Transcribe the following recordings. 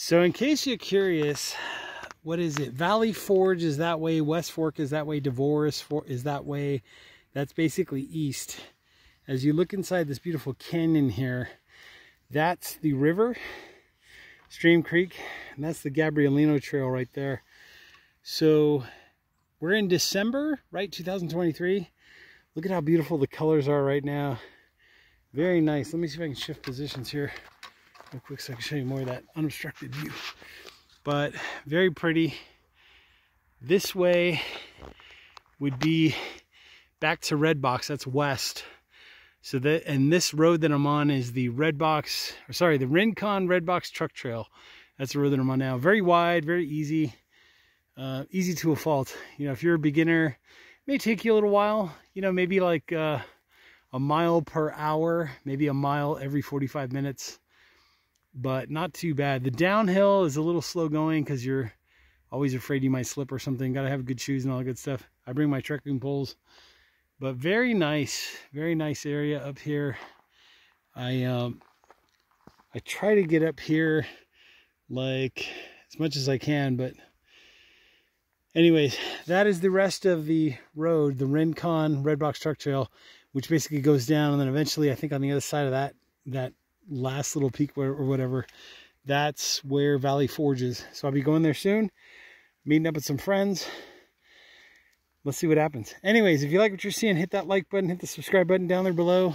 So in case you're curious, what is it? Valley Forge is that way, West Fork is that way, DeVore is that way. That's basically east. As you look inside this beautiful canyon here, that's the river, Stream Creek, and that's the Gabrielino Trail right there. So we're in December, right, 2023. Look at how beautiful the colors are right now. Very nice. Let me see if I can shift positions here real quick so I can show you more of that unobstructed view. But very pretty. This way would be back to Red Box. That's west. So that and this road that I'm on is the Red Box, or sorry, the Rincon Red Box Truck Trail. That's the road that I'm on now. Very wide, very easy, uh, easy to a fault. You know, if you're a beginner, it may take you a little while. You know, maybe like uh, a mile per hour, maybe a mile every 45 minutes, but not too bad. The downhill is a little slow going because you're always afraid you might slip or something. Got to have good shoes and all that good stuff. I bring my trekking poles but very nice very nice area up here i um i try to get up here like as much as i can but anyways that is the rest of the road the rincon red box truck trail which basically goes down and then eventually i think on the other side of that that last little peak or whatever that's where valley forge is so i'll be going there soon meeting up with some friends let's see what happens. Anyways, if you like what you're seeing, hit that like button, hit the subscribe button down there below.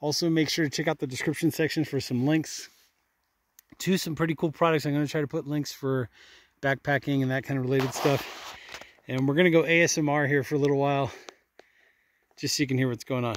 Also, make sure to check out the description section for some links to some pretty cool products. I'm going to try to put links for backpacking and that kind of related stuff. And we're going to go ASMR here for a little while, just so you can hear what's going on.